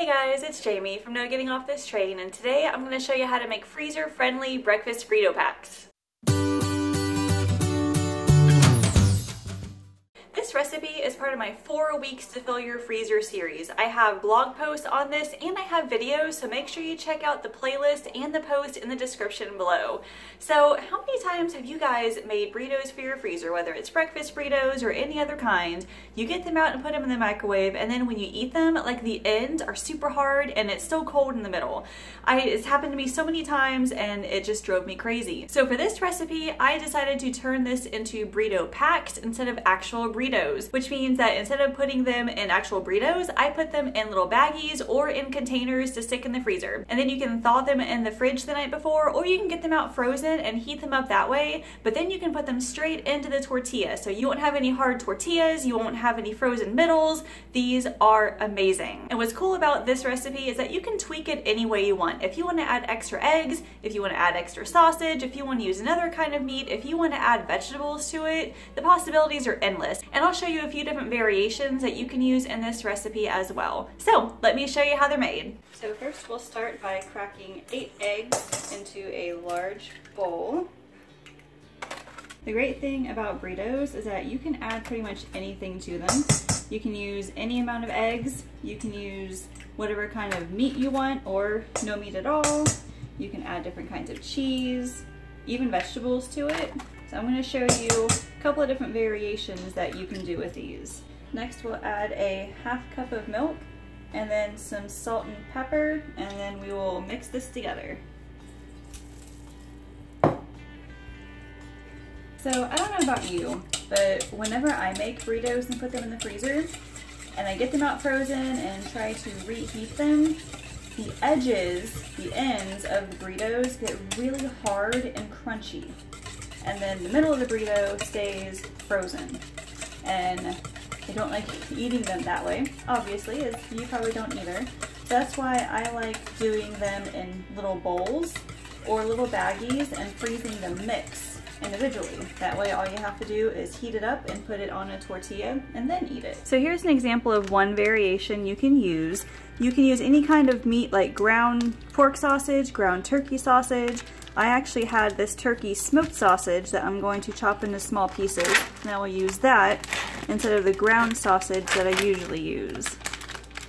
Hey guys, it's Jaime from No Getting Off This Train and today I'm going to show you how to make freezer friendly breakfast burrito packs. This recipe is part of my four weeks to fill your freezer series. I have blog posts on this and I have videos, so make sure you check out the playlist and the post in the description below. So how many times have you guys made burritos for your freezer, whether it's breakfast burritos or any other kind? You get them out and put them in the microwave and then when you eat them, like the ends are super hard and it's still cold in the middle. I, it's happened to me so many times and it just drove me crazy. So for this recipe, I decided to turn this into burrito packs instead of actual burritos burritos, which means that instead of putting them in actual burritos, I put them in little baggies or in containers to stick in the freezer. And then you can thaw them in the fridge the night before, or you can get them out frozen and heat them up that way, but then you can put them straight into the tortilla. So you won't have any hard tortillas, you won't have any frozen middles. These are amazing. And what's cool about this recipe is that you can tweak it any way you want. If you want to add extra eggs, if you want to add extra sausage, if you want to use another kind of meat, if you want to add vegetables to it, the possibilities are endless. And I'll show you a few different variations that you can use in this recipe as well. So let me show you how they're made. So first we'll start by cracking eight eggs into a large bowl. The great thing about burritos is that you can add pretty much anything to them. You can use any amount of eggs, you can use whatever kind of meat you want or no meat at all. You can add different kinds of cheese, even vegetables to it. So I'm gonna show you a couple of different variations that you can do with these. Next we'll add a half cup of milk and then some salt and pepper and then we will mix this together. So I don't know about you, but whenever I make burritos and put them in the freezer and I get them out frozen and try to reheat them, the edges, the ends of the burritos get really hard and crunchy and then the middle of the burrito stays frozen. And I don't like eating them that way, obviously, as you probably don't either. That's why I like doing them in little bowls or little baggies and freezing the mix individually. That way all you have to do is heat it up and put it on a tortilla and then eat it. So here's an example of one variation you can use. You can use any kind of meat like ground pork sausage, ground turkey sausage, I actually had this turkey smoked sausage that I'm going to chop into small pieces. And I will use that instead of the ground sausage that I usually use.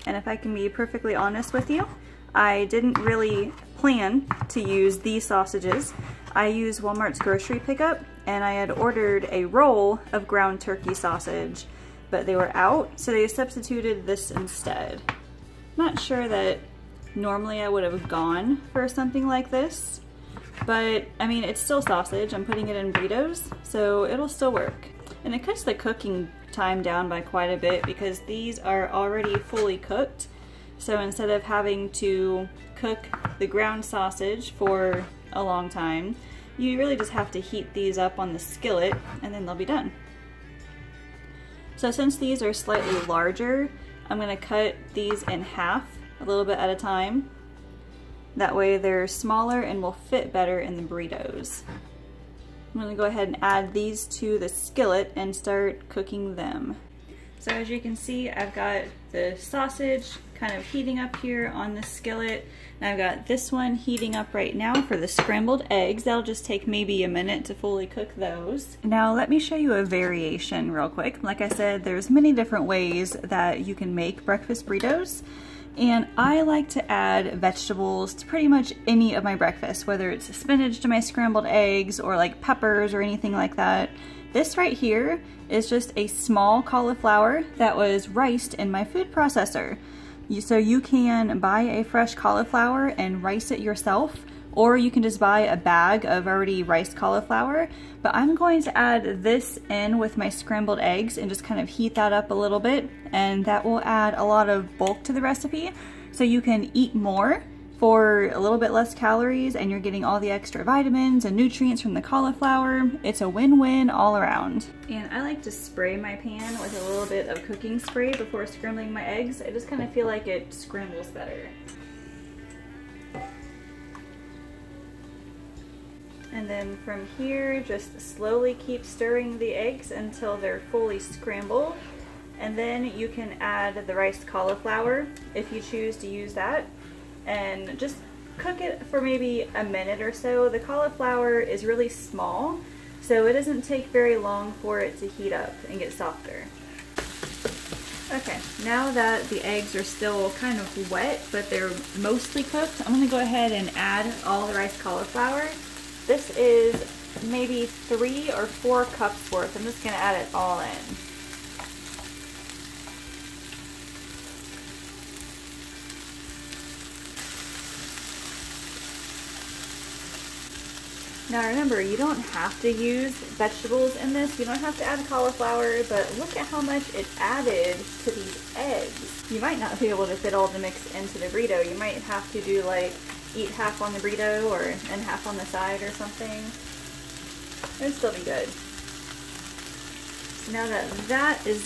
And if I can be perfectly honest with you, I didn't really plan to use these sausages. I use Walmart's grocery pickup and I had ordered a roll of ground turkey sausage, but they were out, so they substituted this instead. Not sure that normally I would have gone for something like this, but, I mean, it's still sausage. I'm putting it in burritos, so it'll still work. And it cuts the cooking time down by quite a bit because these are already fully cooked. So instead of having to cook the ground sausage for a long time, you really just have to heat these up on the skillet and then they'll be done. So since these are slightly larger, I'm gonna cut these in half a little bit at a time that way they're smaller and will fit better in the burritos. I'm gonna go ahead and add these to the skillet and start cooking them. So as you can see, I've got the sausage kind of heating up here on the skillet. And I've got this one heating up right now for the scrambled eggs. That'll just take maybe a minute to fully cook those. Now let me show you a variation real quick. Like I said, there's many different ways that you can make breakfast burritos. And I like to add vegetables to pretty much any of my breakfasts, whether it's spinach to my scrambled eggs or like peppers or anything like that. This right here is just a small cauliflower that was riced in my food processor. So you can buy a fresh cauliflower and rice it yourself or you can just buy a bag of already riced cauliflower. But I'm going to add this in with my scrambled eggs and just kind of heat that up a little bit and that will add a lot of bulk to the recipe so you can eat more for a little bit less calories and you're getting all the extra vitamins and nutrients from the cauliflower. It's a win-win all around. And I like to spray my pan with a little bit of cooking spray before scrambling my eggs. I just kind of feel like it scrambles better. And then from here, just slowly keep stirring the eggs until they're fully scrambled. And then you can add the rice cauliflower if you choose to use that. And just cook it for maybe a minute or so. The cauliflower is really small, so it doesn't take very long for it to heat up and get softer. Okay, now that the eggs are still kind of wet, but they're mostly cooked, I'm gonna go ahead and add all the rice cauliflower. This is maybe three or four cups worth. I'm just gonna add it all in. Now remember, you don't have to use vegetables in this. You don't have to add cauliflower, but look at how much it added to these eggs. You might not be able to fit all the mix into the burrito. You might have to do like, eat half on the burrito or and half on the side or something. It'd still be good. So now that that is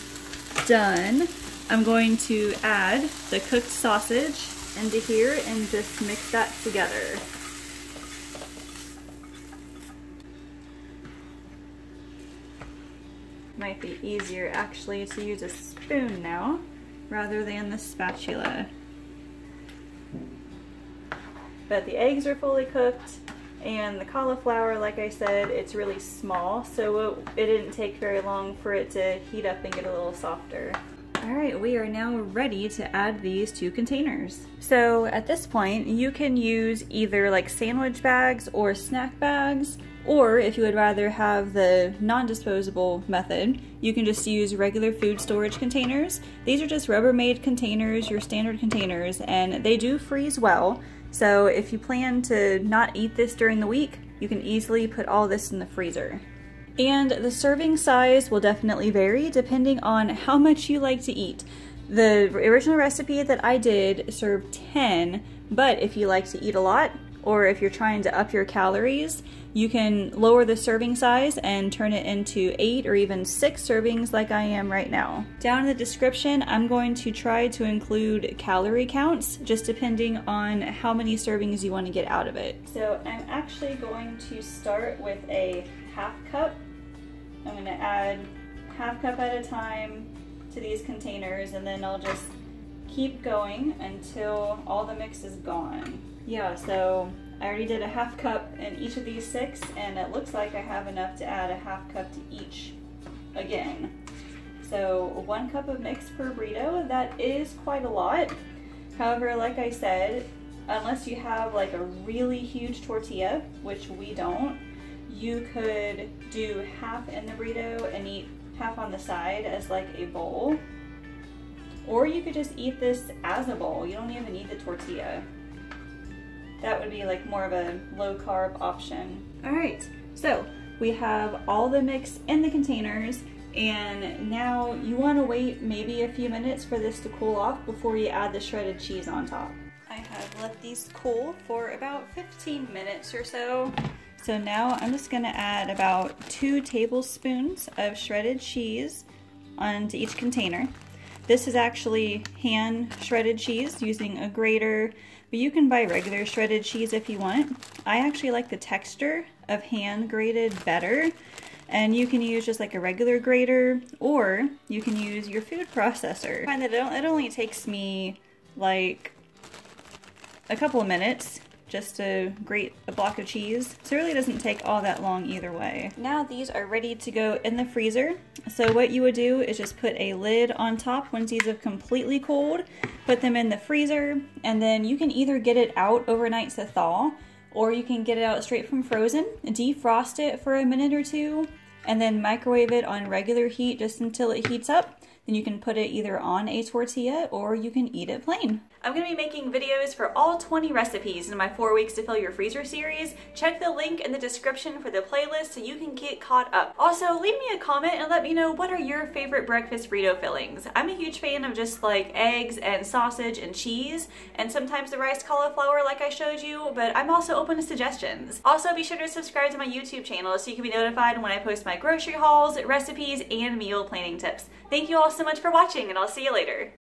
done, I'm going to add the cooked sausage into here and just mix that together. Might be easier actually to use a spoon now rather than the spatula. But the eggs are fully cooked and the cauliflower, like I said, it's really small, so it, it didn't take very long for it to heat up and get a little softer. All right, we are now ready to add these two containers. So at this point, you can use either like sandwich bags or snack bags or if you would rather have the non-disposable method, you can just use regular food storage containers. These are just Rubbermaid containers, your standard containers, and they do freeze well. So if you plan to not eat this during the week, you can easily put all this in the freezer. And the serving size will definitely vary depending on how much you like to eat. The original recipe that I did served 10, but if you like to eat a lot, or if you're trying to up your calories, you can lower the serving size and turn it into eight or even six servings like I am right now. Down in the description, I'm going to try to include calorie counts, just depending on how many servings you want to get out of it. So I'm actually going to start with a half cup. I'm going to add half cup at a time to these containers and then I'll just keep going until all the mix is gone. Yeah, so I already did a half cup in each of these six, and it looks like I have enough to add a half cup to each again. So one cup of mix per burrito, that is quite a lot. However, like I said, unless you have like a really huge tortilla, which we don't, you could do half in the burrito and eat half on the side as like a bowl. Or you could just eat this as a bowl. You don't even need the tortilla that would be like more of a low carb option. All right, so we have all the mix in the containers and now you want to wait maybe a few minutes for this to cool off before you add the shredded cheese on top. I have let these cool for about 15 minutes or so. So now I'm just gonna add about two tablespoons of shredded cheese onto each container. This is actually hand shredded cheese using a grater but you can buy regular shredded cheese if you want. I actually like the texture of hand grated better. And you can use just like a regular grater or you can use your food processor. I find that it only takes me like a couple of minutes just to grate a block of cheese. So it really doesn't take all that long either way. Now these are ready to go in the freezer. So what you would do is just put a lid on top once these have completely cooled, put them in the freezer, and then you can either get it out overnight to thaw, or you can get it out straight from frozen, defrost it for a minute or two, and then microwave it on regular heat just until it heats up. Then you can put it either on a tortilla or you can eat it plain. I'm to be making videos for all 20 recipes in my 4 weeks to fill your freezer series. Check the link in the description for the playlist so you can get caught up. Also, leave me a comment and let me know what are your favorite breakfast burrito fillings. I'm a huge fan of just like eggs and sausage and cheese and sometimes the rice cauliflower like I showed you, but I'm also open to suggestions. Also, be sure to subscribe to my YouTube channel so you can be notified when I post my grocery hauls, recipes, and meal planning tips. Thank you all so much for watching and I'll see you later.